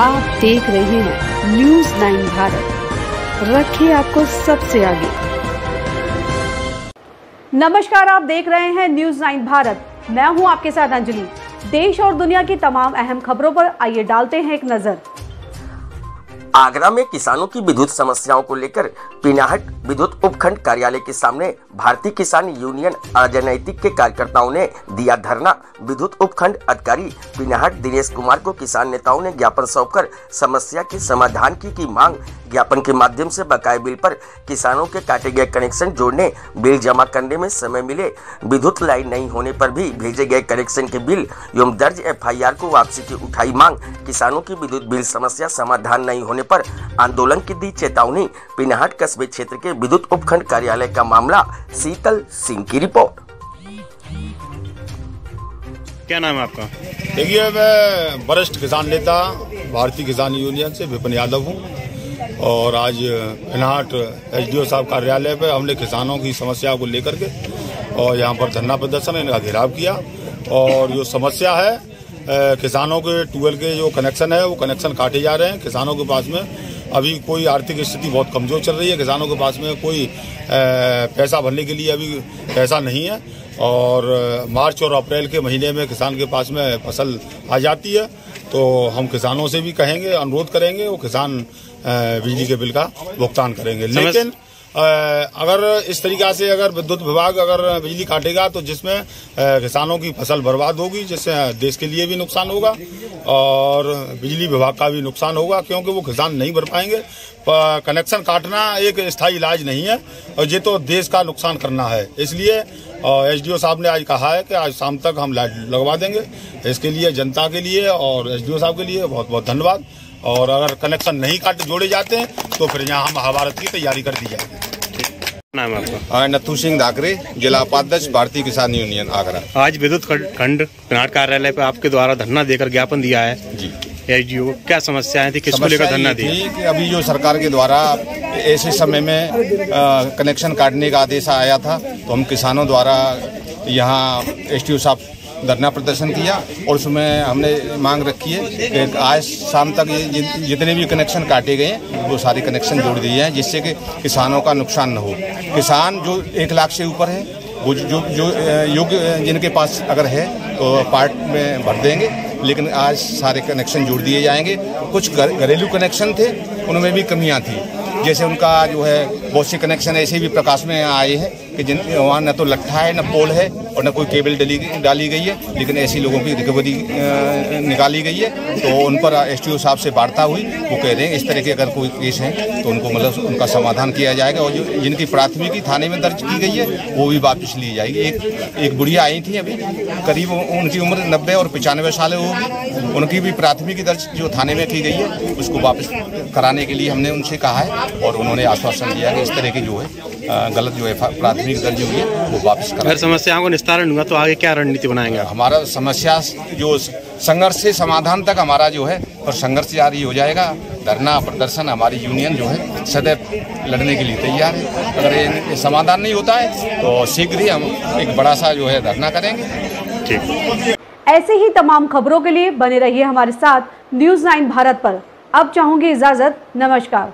आप देख रहे हैं न्यूज़ नाइन भारत। रखिए आपको सबसे आगे। नमस्कार आप देख रहे हैं न्यूज़ नाइन भारत। मैं हूँ आपके साथ अंजलि। देश और दुनिया की तमाम अहम खबरों पर आइए डालते हैं एक नज़र। आगरा में किसानों की विद्युत समस्याओं को लेकर पिनाहट विद्युत उपखंड कार्यालय के सामने भारतीय किसान यूनियन अराजनैतिक के कार्यकर्ताओं ने दिया धरना। विद्युत उपखंड अधिकारी पिनाहट दिनेश कुमार को किसान नेताओं ने ज्ञापन सौंपकर समस्या के समाधान की, की मांग। ज्ञापन के माध्यम से बकाये बिल पर किसानों के काटे गए कनेक्शन जोड़ने बिल जमा करने में समय मिले। विद्युत लाइन नहीं होने पर भी भेजे गए कनेक्शन के बिल एवं दर्ज एफआईआर को वापसी की उठाई मांग। किसानों की विद्युत बिल समस्या समाधान नहीं होने पर आंदोलन की दी चेतावनी पिनाहट कस्बे क्षेत्र के विद्युत उपखंड कार्यालय का मामला शीतल सिंह की रिपोर्ट। क्या नाम है आपका? देखिए मैं वरिष्ठ किसान नेता भारतीय किसान यूनियन से विपिन यादव हूँ और आज फिनहाट एसडीओ साहब कार्यालय पे हमने किसानों की समस्या को लेकर के और यहाँ पर धरना प्रदर्शन इनका घेराव किया और जो समस्या है किसानों के ट्यूबवेल के जो कनेक्शन है वो कनेक्शन काटे जा रहे हैं। किसानों के पास में अभी कोई आर्थिक स्थिति बहुत कमज़ोर चल रही है किसानों के पास में कोई पैसा भरने के लिए अभी पैसा नहीं है और मार्च और अप्रैल के महीने में किसान के पास में फ़सल आ जाती है तो हम किसानों से भी कहेंगे अनुरोध करेंगे वो किसान बिजली के बिल का भुगतान करेंगे। लेकिन अगर इस तरीका से अगर विद्युत विभाग अगर बिजली काटेगा तो जिसमें किसानों की फ़सल बर्बाद होगी, जिससे देश के लिए भी नुकसान होगा और बिजली विभाग का भी नुकसान होगा, क्योंकि वो किसान नहीं भर पाएँगे। कनेक्शन काटना एक स्थायी इलाज नहीं है और ये तो देश का नुकसान करना है। इसलिए एसडीओ साहब ने आज कहा है कि आज शाम तक हम लाइट लगवा देंगे। इसके लिए, जनता के लिए और एसडीओ साहब के लिए बहुत बहुत धन्यवाद। और अगर कनेक्शन नहीं काट जोड़े जाते हैं तो फिर यहाँ महाभारत की तैयारी कर दी जाएगी। नाम आपका? नथु सिंह दाकरे जिला उपाध्यक्ष भारतीय किसान यूनियन आगरा। आज विद्युत खंड कार्यालय पे आपके द्वारा धरना देकर ज्ञापन दिया है। जी। एसडीओ क्या समस्याएँ थी किसको लेकर धरना दी कि अभी जो सरकार के द्वारा ऐसे समय में कनेक्शन काटने का आदेश आया था तो हम किसानों द्वारा यहाँ एस साहब धरना प्रदर्शन किया और उसमें हमने मांग रखी है कि आज शाम तक ये जितने भी कनेक्शन काटे गए हैं, वो सारे कनेक्शन जोड़ दिए हैं जिससे कि किसानों का नुकसान न हो। किसान जो एक लाख से ऊपर है, वो जो जो योग्य जिनके पास अगर है तो पार्ट में भर देंगे, लेकिन आज सारे कनेक्शन जोड़ दिए जाएँगे। कुछ घरेलू कनेक्शन थे, उनमें भी कमियाँ थी। जैसे उनका जो है बहुत से कनेक्शन ऐसे भी प्रकाश में आए हैं कि जिन वहाँ न तो लट्ठा है, न पोल है और न कोई केबल डली डाली गई है, लेकिन ऐसी लोगों की रिकवरी निकाली गई है। तो उन पर एसटीओ साहब से वार्ता हुई। वो कह रहे हैं, इस तरह के अगर कोई केस हैं तो उनको मतलब उनका समाधान किया जाएगा और जो जिनकी प्राथमिकी थाने में दर्ज की गई है, वो भी वापस ली जाएगी। एक एक बुढ़िया आई थी अभी, करीब उनकी उम्र नब्बे और पचानवे साल होगी। उनकी भी प्राथमिकी दर्ज जो थाने में की गई है, उसको वापस कराने के लिए हमने उनसे कहा है। और उन्होंने आश्वासन दिया कि इस तरह की जो है गलत जो है प्राथमिक दर्ज हुई है वो वापस कर। अगर समस्याओं को निस्तारण हुआ तो आगे क्या रणनीति बनाएँगे हमारा समस्या जो संघर्ष से समाधान तक हमारा जो है और संघर्ष जारी हो जाएगा। धरना प्रदर्शन हमारी यूनियन जो है सदैव लड़ने के लिए तैयार है। अगर ये समाधान नहीं होता है तो शीघ्र ही हम एक बड़ा सा जो है धरना करेंगे। ठीक। ऐसे ही तमाम खबरों के लिए बने रहिए हमारे साथ न्यूज़ नाइन भारत पर। अब चाहूँगी इजाज़त नमस्कार।